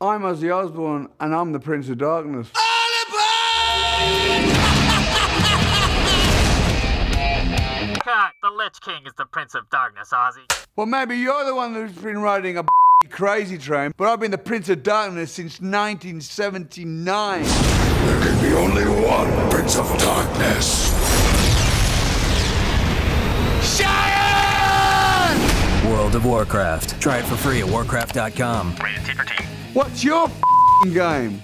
I'm Ozzy Osbourne, and I'm the Prince of Darkness. Cut! The Lich King is the Prince of Darkness, Ozzy. Well, maybe you're the one who's been riding a crazy train, but I've been the Prince of Darkness since 1979. There can be only one Prince of Darkness. Sharon! World of Warcraft. Try it for free at warcraft.com. Rated T for Teen. What's your game?